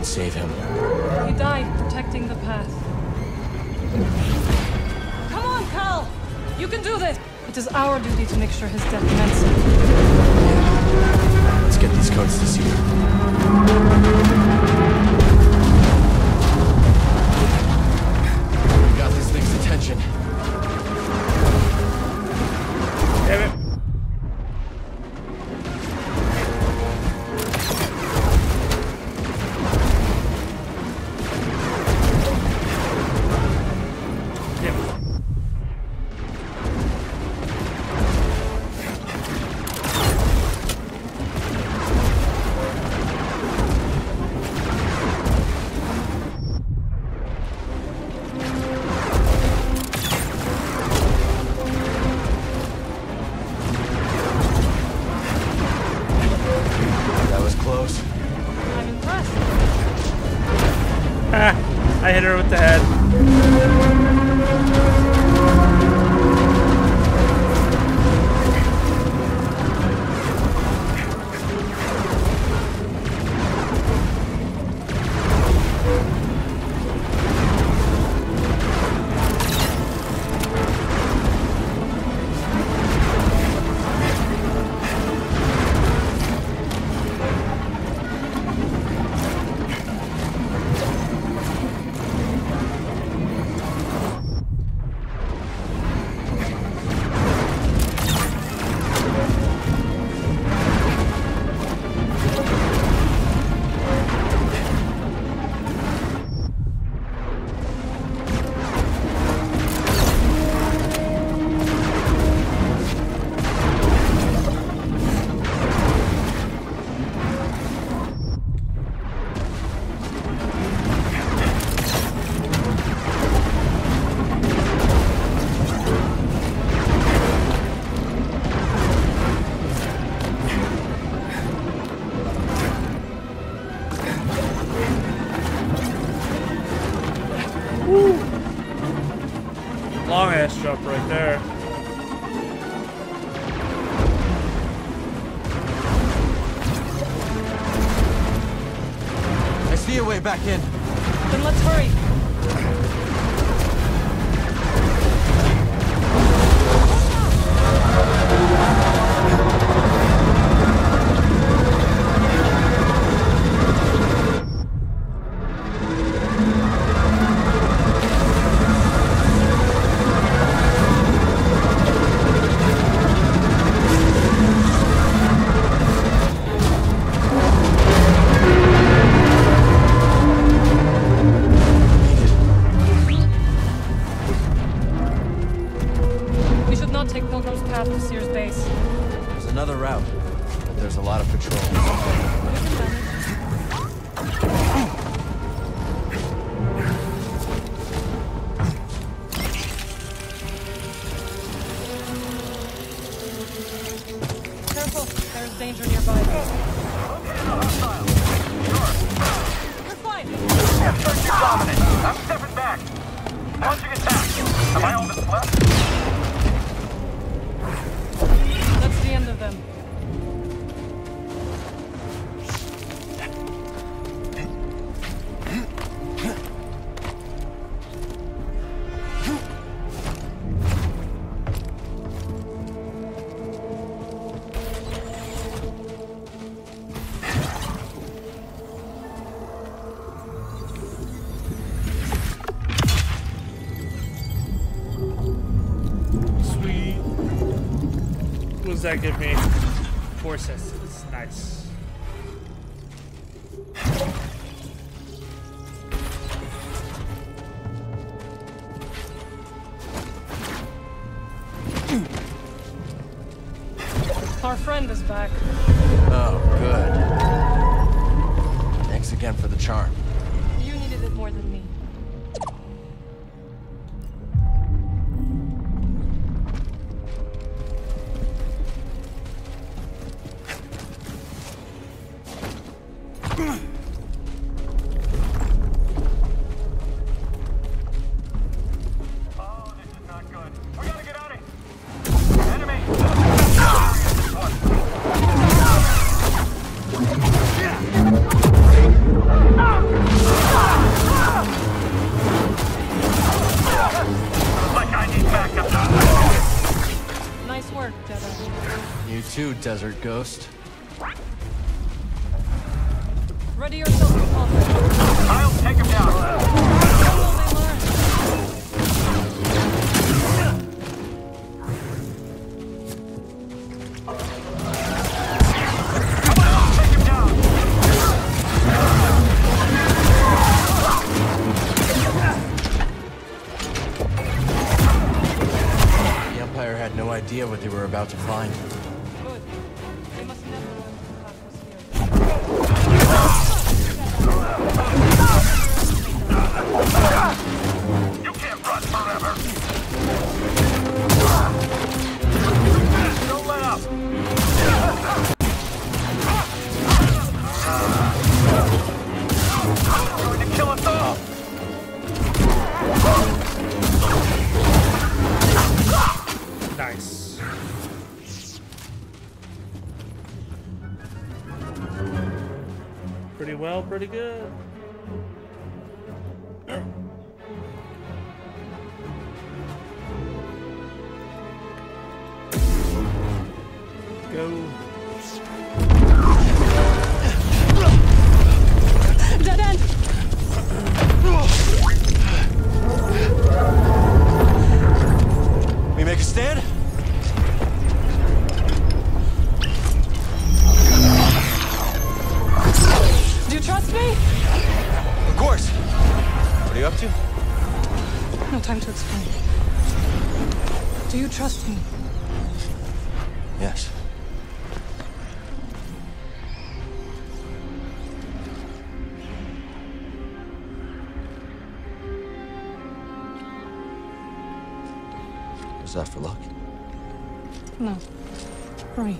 and save him. He died protecting the path. Come on, Cal! You can do this! It is our duty to make sure his death meant something. Let's get these codes to Cedar. We got this thing's attention. Back in. That give me? Force essence. Nice. Our friend is back. Oh, good. Thanks again for the charm. You needed it more than me. desert ghost. Ready yourself for combat. I'll take him down. idea what they were about to find. pretty good. Is that for luck? No. Hurry.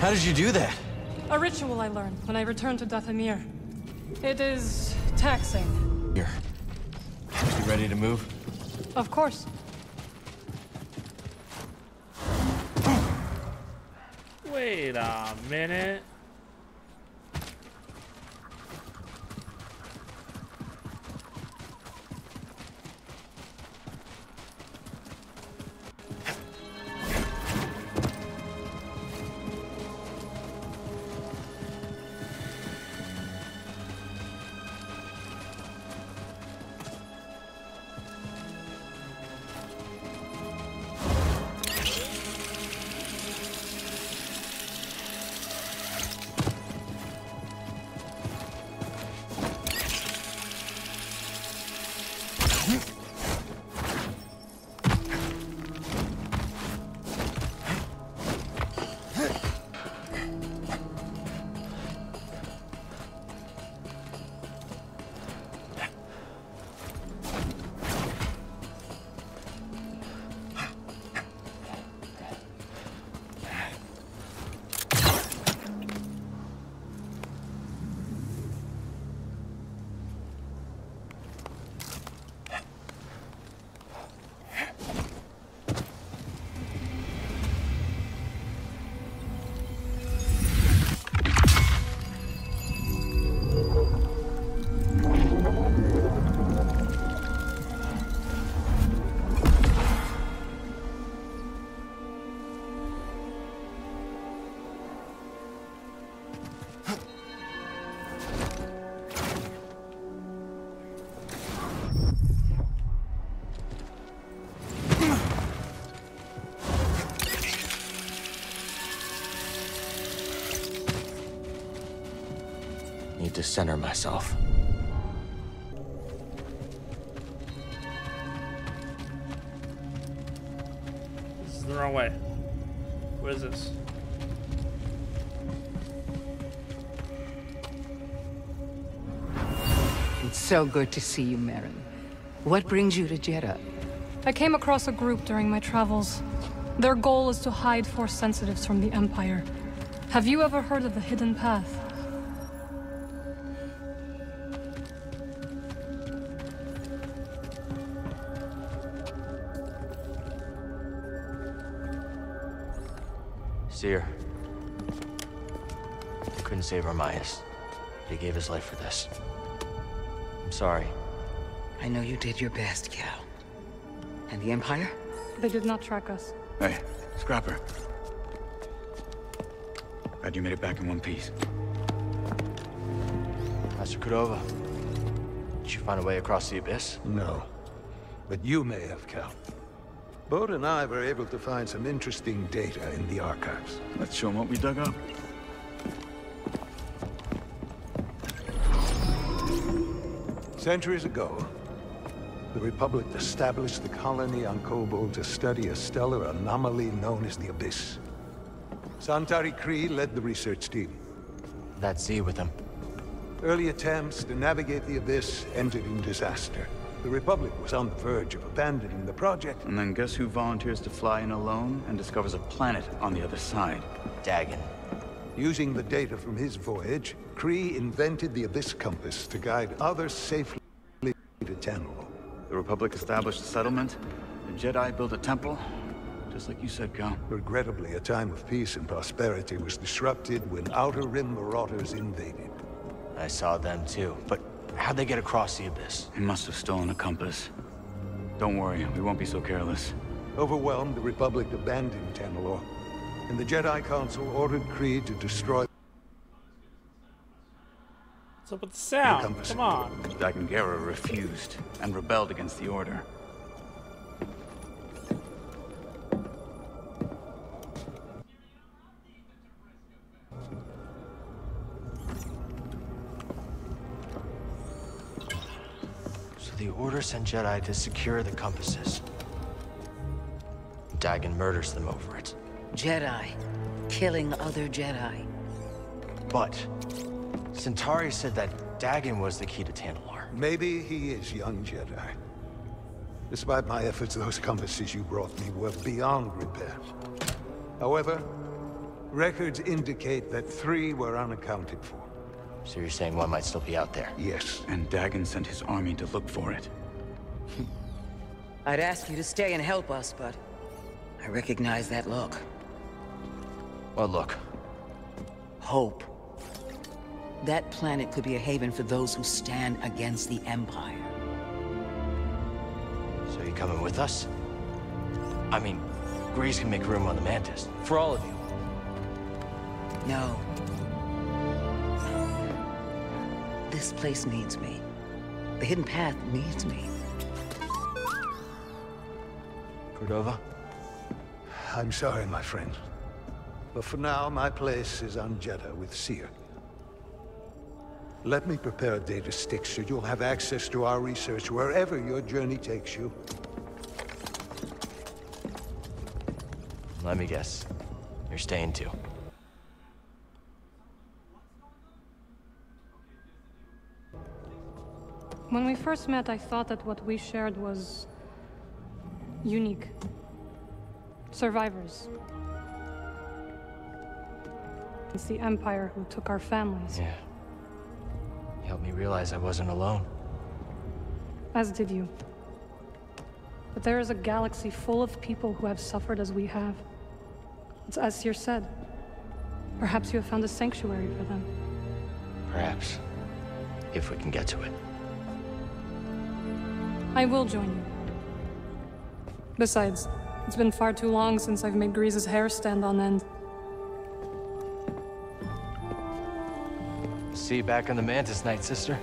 How did you do that? A ritual I learned when I returned to Dathomir. It is taxing. Here. Are you ready to move? Of course. Wait a minute. Center myself. This is the wrong way. What is this? It's so good to see you, Merrin. What brings you to Jedha? I came across a group during my travels. Their goal is to hide Force sensitives from the Empire. Have you ever heard of the Hidden Path? Cere. Couldn't save Armias. He gave his life for this. I'm sorry. I know you did your best, Cal. And the Empire? They did not track us. Hey, Scrapper. Glad you made it back in one piece. Master Cordova. Did you find a way across the abyss? No. But you may have, Cal. Bode and I were able to find some interesting data in the archives. Let's show 'em what we dug up. Centuries ago, the Republic established the colony on Koboh to study a stellar anomaly known as the Abyss. Santari Khri led the research team. That Z with him. Early attempts to navigate the Abyss ended in disaster. The Republic was on the verge of abandoning the project. And then guess who volunteers to fly in alone and discovers a planet on the other side? Dagan. Using the data from his voyage, Khri invented the Abyss Compass to guide others safely to Tanalorr. The Republic established a settlement. The Jedi built a temple. Just like you said, Cal. Regrettably, a time of peace and prosperity was disrupted when Outer Rim marauders invaded. I saw them too. But how'd they get across the abyss? He must have stolen a compass. Don't worry, we won't be so careless. Overwhelmed, the Republic abandoned Tanalorr, and the Jedi Council ordered Creed to destroy What's up with the sound? compass. Come on. Dagan Gera refused and rebelled against the Order. Order sent Jedi to secure the compasses. Dagan murders them over it. Jedi. Killing other Jedi. But Santari said that Dagan was the key to Tanalorr. Maybe he is young Jedi. Despite my efforts, those compasses you brought me were beyond repair. However, Records indicate that three were unaccounted for. So you're saying one might still be out there? Yes. And Dagan sent his army to look for it. I'd ask you to stay and help us, but I recognize that look. Well, look. Hope. That planet could be a haven for those who stand against the Empire. So you coming with us? I mean, Greez can make room on the Mantis. For all of you. No. This place needs me. The Hidden Path needs me. Cordova? I'm sorry, my friend. But for now, my place is on Jedha with Cere. Let me prepare a data stick so you'll have access to our research wherever your journey takes you. Let me guess. You're staying too. When we first met, I thought that what we shared was... unique. Survivors. It's the Empire who took our families, Yeah. You helped me realize I wasn't alone. as did you. But there is a galaxy full of people who have suffered as we have. It's as Cere said. Perhaps you have found a sanctuary for them. Perhaps. If we can get to it. I will join you. Besides, it's been far too long since I've made Greez's hair stand on end. See you back on the Mantis, Night Sister.